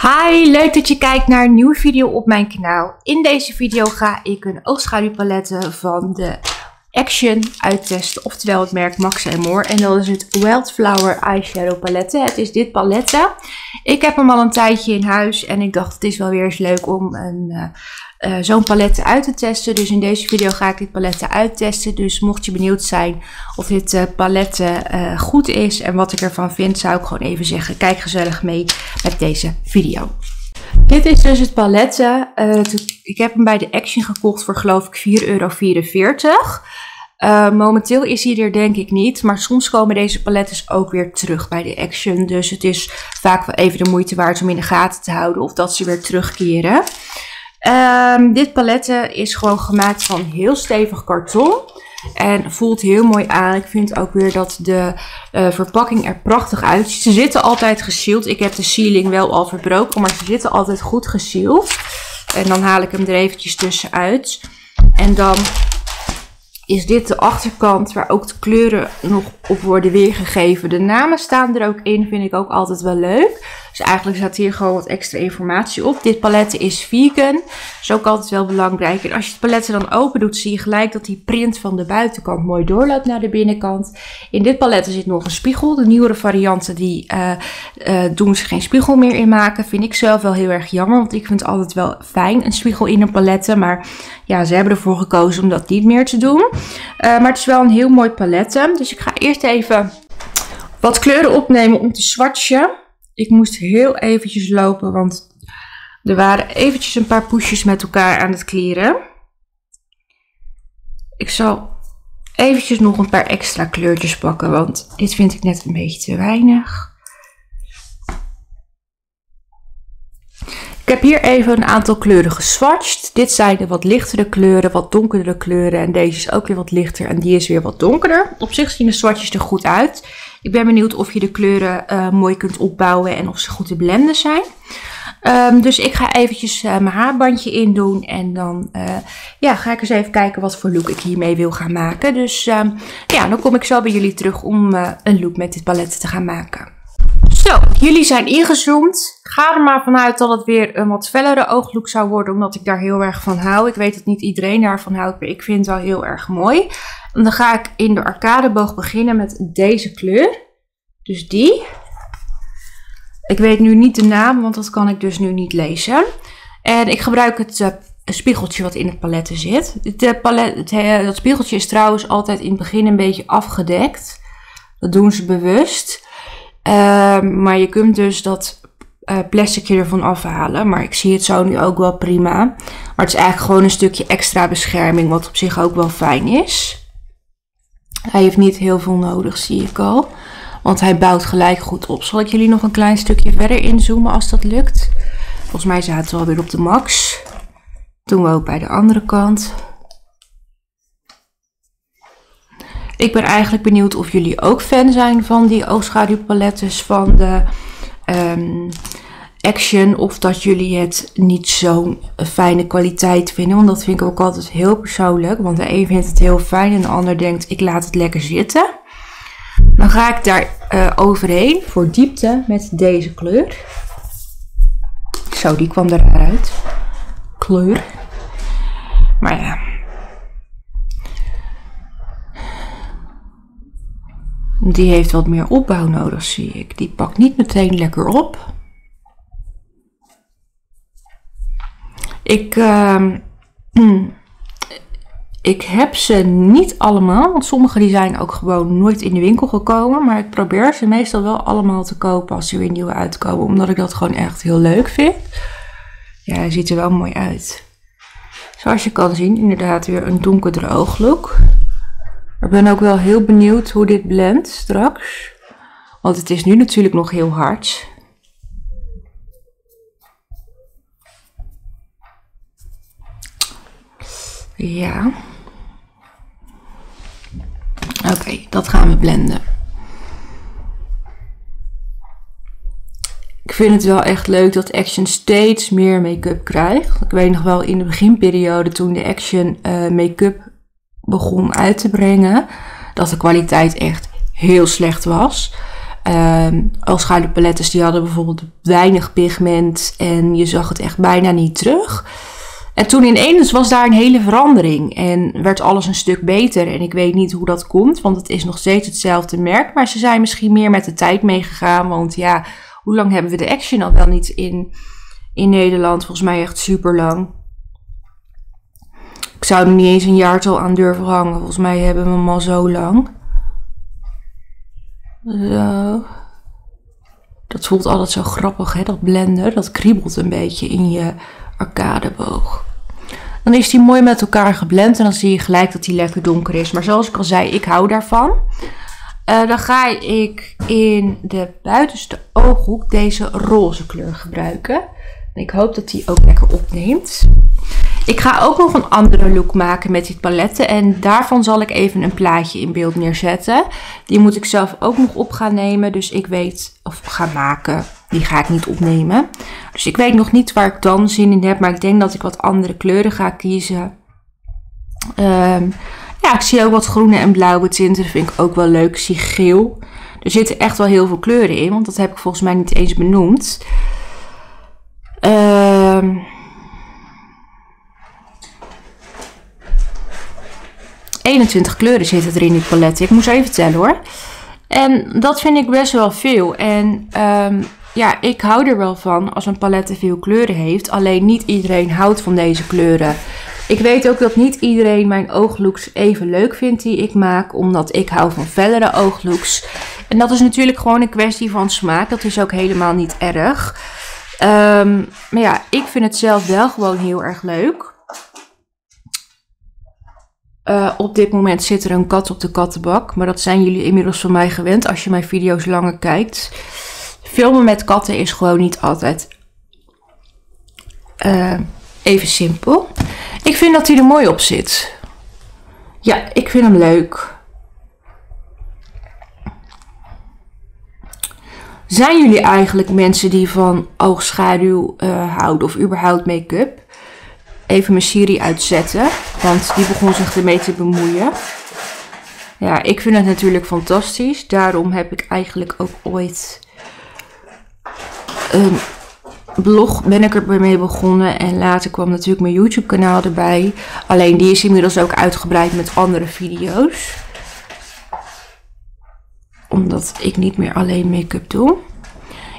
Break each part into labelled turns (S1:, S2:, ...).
S1: Hi, leuk dat je kijkt naar een nieuwe video op mijn kanaal. In deze video ga ik een oogschaduwpaletten van de Action uittesten, oftewel het merk Max More. En dat is het Wildflower Eyeshadow paletten. Het is dit paletten. Ik heb hem al een tijdje in huis en ik dacht het is wel weer eens leuk om een... Uh, uh, zo'n paletten uit te testen. Dus in deze video ga ik dit paletten uittesten. Dus mocht je benieuwd zijn of dit uh, paletten uh, goed is en wat ik ervan vind, zou ik gewoon even zeggen, kijk gezellig mee met deze video. Dit is dus het paletten. ik heb hem bij de Action gekocht voor geloof ik 4,44 euro. momenteel is hij er denk ik niet, maar soms komen deze paletten ook weer terug bij de Action. Dus het is vaak wel even de moeite waard om in de gaten te houden of dat ze weer terugkeren. Um, dit paletten is gewoon gemaakt van heel stevig karton. En voelt heel mooi aan. Ik vind ook weer dat de uh, verpakking er prachtig uitziet. Ze zitten altijd gesealed. Ik heb de sealing wel al verbroken, maar ze zitten altijd goed gesealed. En dan haal ik hem er eventjes tussenuit. En dan is dit de achterkant waar ook de kleuren nog op worden weergegeven. De namen staan er ook in, vind ik ook altijd wel leuk. Dus eigenlijk staat hier gewoon wat extra informatie op. Dit palet is vegan. Dat is ook altijd wel belangrijk. En als je het palet dan open doet, zie je gelijk dat die print van de buitenkant mooi doorloopt naar de binnenkant. In dit palet zit nog een spiegel. De nieuwere varianten die uh, uh, doen ze geen spiegel meer in maken. Vind ik zelf wel heel erg jammer, want ik vind het altijd wel fijn, een spiegel in een paletten. Maar ja, ze hebben ervoor gekozen om dat niet meer te doen. Uh, maar het is wel een heel mooi paletten. Dus ik ga eerst even wat kleuren opnemen om te swatchen. Ik moest heel eventjes lopen, want er waren eventjes een paar poesjes met elkaar aan het kleren. Ik zal eventjes nog een paar extra kleurtjes pakken, want dit vind ik net een beetje te weinig. Ik heb hier even een aantal kleuren geswatcht. Dit zijn de wat lichtere kleuren, wat donkerdere kleuren. En deze is ook weer wat lichter en die is weer wat donkerder. Op zich zien de swatches er goed uit. Ik ben benieuwd of je de kleuren uh, mooi kunt opbouwen en of ze goed te blenden zijn. Um, dus ik ga eventjes uh, mijn haarbandje in doen en dan uh, ja, ga ik eens even kijken wat voor look ik hiermee wil gaan maken. Dus um, ja, dan kom ik zo bij jullie terug om een look met dit palet te gaan maken. Zo, jullie zijn ingezoomd. Ga er maar vanuit dat het weer een wat fellere ooglook zou worden, omdat ik daar heel erg van hou. Ik weet dat niet iedereen daarvan houdt, maar ik vind het wel heel erg mooi. Dan ga ik in de arcadeboog beginnen met deze kleur. Dus die. Ik weet nu niet de naam, want dat kan ik dus nu niet lezen. En ik gebruik het uh, spiegeltje wat in het paletten zit. Het, uh, palet, uh, dat spiegeltje is trouwens altijd in het begin een beetje afgedekt. Dat doen ze bewust. Ehm, maar je kunt dus dat plasticje ervan afhalen. Maar ik zie het zo nu ook wel prima. Maar het is eigenlijk gewoon een stukje extra bescherming. Wat op zich ook wel fijn is. Hij heeft niet heel veel nodig, zie ik al. Want hij bouwt gelijk goed op. Zal ik jullie nog een klein stukje verder inzoomen als dat lukt? Volgens mij zaten we alweer op de max. Doen we ook bij de andere kant. Ik ben eigenlijk benieuwd of jullie ook fan zijn van die oogschaduwpalettes van de um, Of dat jullie het niet zo'n fijne kwaliteit vinden. Want dat vind ik ook altijd heel persoonlijk. Want de een vindt het heel fijn en de ander denkt ik laat het lekker zitten. Dan ga ik daar uh, overheen voor diepte met deze kleur. Zo, die kwam eruit. Kleur. Maar ja, Die heeft wat meer opbouw nodig, zie ik. Die pakt niet meteen lekker op. Ik, uh, ik heb ze niet allemaal, want sommige die zijn ook gewoon nooit in de winkel gekomen. Maar ik probeer ze meestal wel allemaal te kopen als er weer nieuwe uitkomen. Omdat ik dat gewoon echt heel leuk vind. Ja, hij ziet er wel mooi uit. Zoals je kan zien, inderdaad weer een donkerder ooglook. Ik ben ook wel heel benieuwd hoe dit blendt straks. Want het is nu natuurlijk nog heel hard. Ja. Oké, dat gaan we blenden. Ik vind het wel echt leuk dat Action steeds meer make-up krijgt. Ik weet nog wel in de beginperiode toen de Action uh, make-up begon uit te brengen, dat de kwaliteit echt heel slecht was. Uh, oogschaduwpalettes die hadden bijvoorbeeld weinig pigment en je zag het echt bijna niet terug. En toen ineens was daar een hele verandering en werd alles een stuk beter. En ik weet niet hoe dat komt, want het is nog steeds hetzelfde merk. Maar ze zijn misschien meer met de tijd meegegaan, want ja, hoe lang hebben we de Action al wel niet in, in Nederland? Volgens mij echt super lang. Ik zou er niet eens een jaartal aan durven hangen. Volgens mij hebben we hem al zo lang. Zo. Dat voelt altijd zo grappig, hè? Dat blender, dat kriebelt een beetje in je arcadeboog. Dan is die mooi met elkaar geblend en dan zie je gelijk dat die lekker donker is. Maar zoals ik al zei, ik hou daarvan. Uh, dan ga ik in de buitenste ooghoek deze roze kleur gebruiken. Ik hoop dat die ook lekker opneemt. Ik ga ook nog een andere look maken met dit paletten. En daarvan zal ik even een plaatje in beeld neerzetten. Die moet ik zelf ook nog op gaan nemen. Dus ik weet, of gaan maken. Die ga ik niet opnemen. Dus ik weet nog niet waar ik dan zin in heb. Maar ik denk dat ik wat andere kleuren ga kiezen. Um, ja, ik zie ook wat groene en blauwe tinten. Dat vind ik ook wel leuk. Ik zie geel. Er zitten echt wel heel veel kleuren in. Want dat heb ik volgens mij niet eens benoemd. Ehm... 21 kleuren zitten er in dit palet. Ik moest even tellen hoor. En dat vind ik best wel veel. En um, ja, ik hou er wel van als een palet te veel kleuren heeft. Alleen niet iedereen houdt van deze kleuren. Ik weet ook dat niet iedereen mijn ooglooks even leuk vindt die ik maak. Omdat ik hou van fellere ooglooks. En dat is natuurlijk gewoon een kwestie van smaak. Dat is ook helemaal niet erg. Um, maar ja, ik vind het zelf wel gewoon heel erg leuk. Uh, op dit moment zit er een kat op de kattenbak. Maar dat zijn jullie inmiddels van mij gewend als je mijn video's langer kijkt. Filmen met katten is gewoon niet altijd uh, even simpel. Ik vind dat hij er mooi op zit. Ja, ik vind hem leuk. Zijn jullie eigenlijk mensen die van oogschaduw uh, houden of überhaupt make-up? even mijn Siri uitzetten. Want die begon zich ermee te bemoeien. Ja, ik vind het natuurlijk fantastisch. Daarom heb ik eigenlijk ook ooit een blog ben ik er mee begonnen. En later kwam natuurlijk mijn YouTube kanaal erbij. Alleen die is inmiddels ook uitgebreid met andere video's. Omdat ik niet meer alleen make-up doe.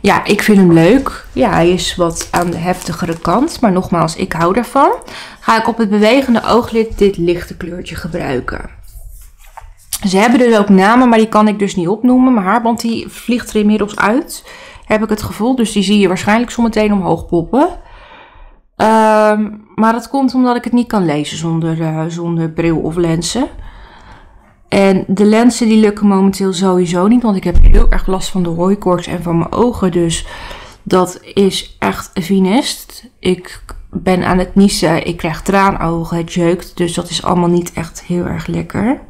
S1: Ja, ik vind hem leuk. Ja, hij is wat aan de heftigere kant. Maar nogmaals, ik hou daarvan. Ga ik op het bewegende ooglid dit lichte kleurtje gebruiken. Ze hebben dus ook namen, maar die kan ik dus niet opnoemen. Mijn haarband die vliegt er inmiddels uit. Heb ik het gevoel. Dus die zie je waarschijnlijk zometeen omhoog poppen. Ehm, maar dat komt omdat ik het niet kan lezen zonder, uh, zonder bril of lenzen. En de lenzen die lukken momenteel sowieso niet, want ik heb heel erg last van de hooikoorts en van mijn ogen. Dus dat is echt finest. Ik ben aan het niezen, ik krijg traanogen, het jeukt. Dus dat is allemaal niet echt heel erg lekker.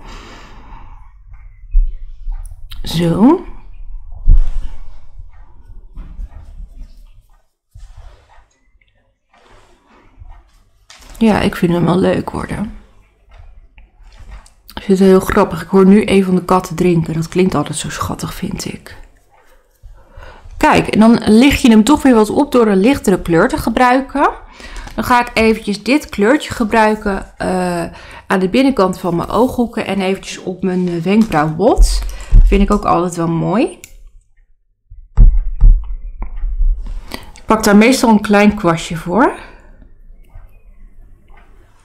S1: Zo. Ja, ik vind hem wel leuk worden. Ik vind het heel grappig. Ik hoor nu een van de katten drinken. Dat klinkt altijd zo schattig, vind ik. Kijk, en dan licht je hem toch weer wat op door een lichtere kleur te gebruiken. Dan ga ik eventjes dit kleurtje gebruiken uh, aan de binnenkant van mijn ooghoeken en eventjes op mijn wenkbrauwbot. Vind ik ook altijd wel mooi. Ik pak daar meestal een klein kwastje voor.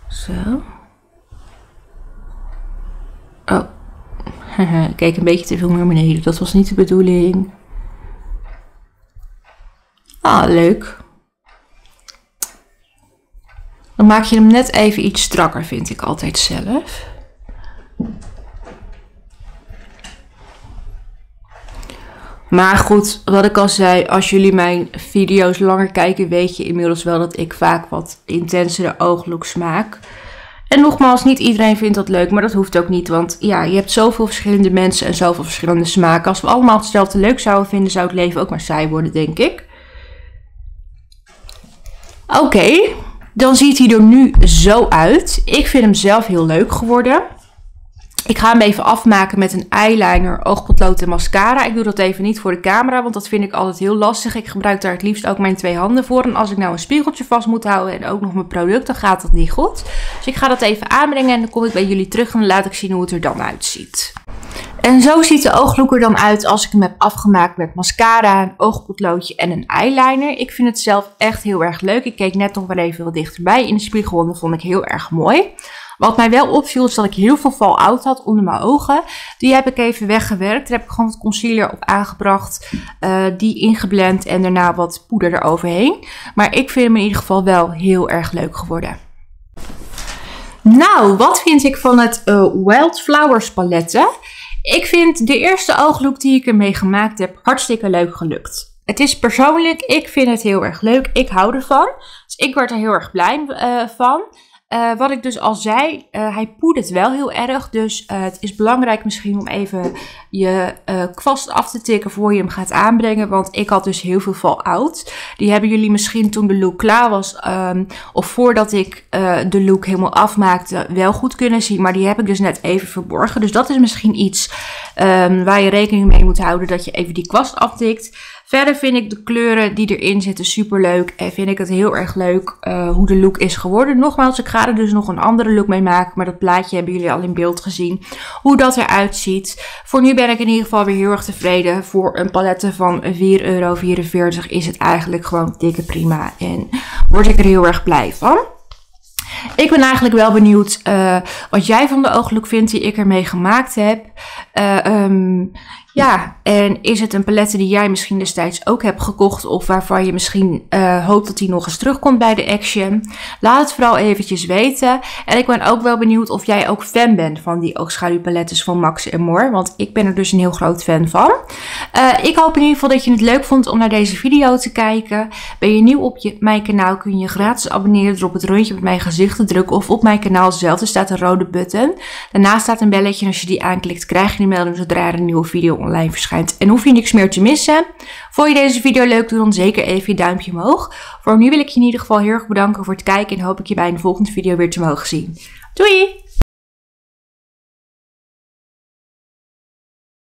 S1: Zo. Oh. Kijk een beetje te veel naar beneden. Dat was niet de bedoeling. Ah, leuk. Dan maak je hem net even iets strakker, vind ik altijd zelf. Maar goed, wat ik al zei, als jullie mijn video's langer kijken, weet je inmiddels wel dat ik vaak wat intensere ooglooks maak. En nogmaals, niet iedereen vindt dat leuk, maar dat hoeft ook niet. Want ja, je hebt zoveel verschillende mensen en zoveel verschillende smaken. Als we allemaal hetzelfde leuk zouden vinden, zou het leven ook maar saai worden, denk ik. Oké, dan ziet hij er nu zo uit. Ik vind hem zelf heel leuk geworden. Ik ga hem even afmaken met een eyeliner, oogpotlood en mascara. Ik doe dat even niet voor de camera, want dat vind ik altijd heel lastig. Ik gebruik daar het liefst ook mijn twee handen voor. En als ik nou een spiegeltje vast moet houden en ook nog mijn product, dan gaat dat niet goed. Dus ik ga dat even aanbrengen en dan kom ik bij jullie terug en laat ik zien hoe het er dan uitziet. En zo ziet de ooglook er dan uit als ik hem heb afgemaakt met mascara, een oogpotloodje en een eyeliner. Ik vind het zelf echt heel erg leuk. Ik keek net nog wel even wat dichterbij in de spiegel en dat vond ik heel erg mooi. Wat mij wel opviel is dat ik heel veel fallout had onder mijn ogen. Die heb ik even weggewerkt. Daar heb ik gewoon wat concealer op aangebracht. Uh, die ingeblend en daarna wat poeder eroverheen. Maar ik vind hem in ieder geval wel heel erg leuk geworden. Nou, wat vind ik van het uh, Wildflowers paletten? Ik vind de eerste ooglook die ik ermee gemaakt heb hartstikke leuk gelukt. Het is persoonlijk, ik vind het heel erg leuk. Ik hou ervan. Dus ik word er heel erg blij uh, van. Uh, wat ik dus al zei, uh, hij poedert wel heel erg. Dus uh, het is belangrijk misschien om even je kwast af te tikken voor je hem gaat aanbrengen. Want ik had dus heel veel fallout. Die hebben jullie misschien toen de look klaar was, um, of voordat ik de look helemaal afmaakte, wel goed kunnen zien. Maar die heb ik dus net even verborgen. Dus dat is misschien iets um, waar je rekening mee moet houden, dat je even die kwast aftikt. Verder vind ik de kleuren die erin zitten super leuk. En vind ik het heel erg leuk uh, hoe de look is geworden. Nogmaals, ik ga er dus nog een andere look mee maken. Maar dat plaatje hebben jullie al in beeld gezien. Hoe dat eruit ziet. Voor nu ben ik in ieder geval weer heel erg tevreden. Voor een palette van 4,44 euro is het eigenlijk gewoon dikke prima. En word ik er heel erg blij van. Ik ben eigenlijk wel benieuwd uh, wat jij van de ooglook vindt die ik ermee gemaakt heb. Uh, ja, en is het een palette die jij misschien destijds ook hebt gekocht of waarvan je misschien uh, hoopt dat die nog eens terugkomt bij de Action? Laat het vooral eventjes weten. En ik ben ook wel benieuwd of jij ook fan bent van die oogschaduwpalettes van Max More, want ik ben er dus een heel groot fan van. Uh, ik hoop in ieder geval dat je het leuk vond om naar deze video te kijken. Ben je nieuw op je, mijn kanaal kun je gratis abonneren door op het rondje met mijn gezicht te drukken of op mijn kanaal zelf. Er staat een rode button. Daarnaast staat een belletje en als je die aanklikt krijg je die melding zodra er een nieuwe video online verschijnt. En hoef je niks meer te missen. Vond je deze video leuk, doe dan zeker even je duimpje omhoog. Voor nu wil ik je in ieder geval heel erg bedanken voor het kijken en hoop ik je bij een volgende video weer te mogen zien. Doei!